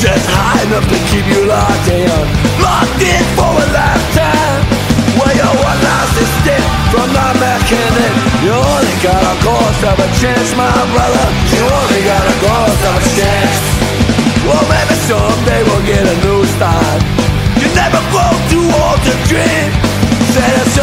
Just high enough to keep you locked in. Locked in for a lifetime. Where your one last step from the mechanic You only got a ghost of a chance, my brother. You only got a ghost of a chance. Well, maybe someday we'll get a new start. You never grow too old to dream Say there's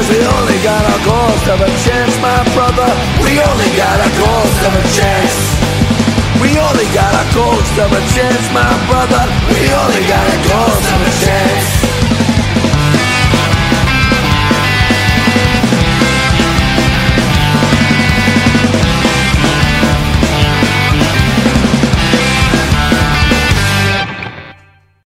Cause we only got a ghost of a chance, my brother. We only got a ghost of a chance. We only got a ghost of a chance, my brother. We only got a ghost of a chance.